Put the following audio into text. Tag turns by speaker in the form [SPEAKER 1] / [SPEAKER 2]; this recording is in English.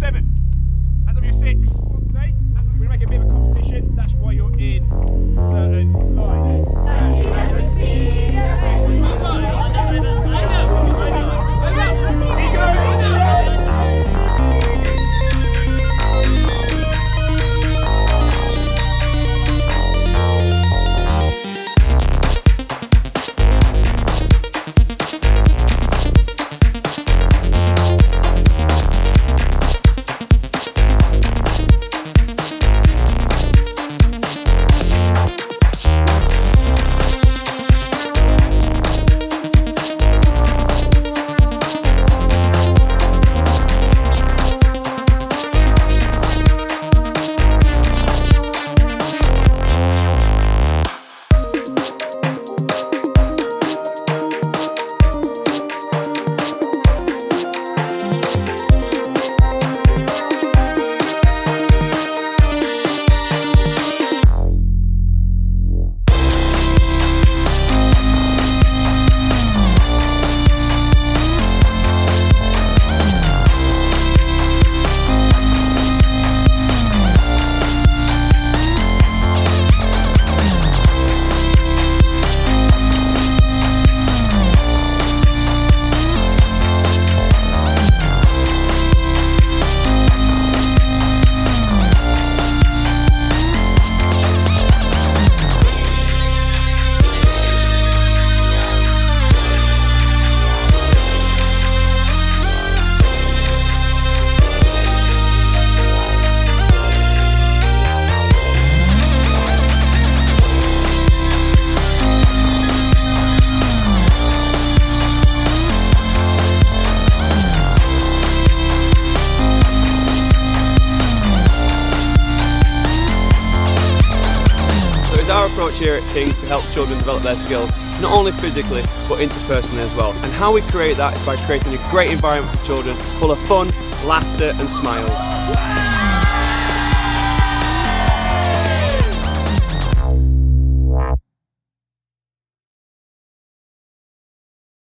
[SPEAKER 1] seven. Much here at King's to help children develop their skills, not only physically but interpersonally as well. And how we create that is by creating a great environment for children full of fun, laughter and smiles.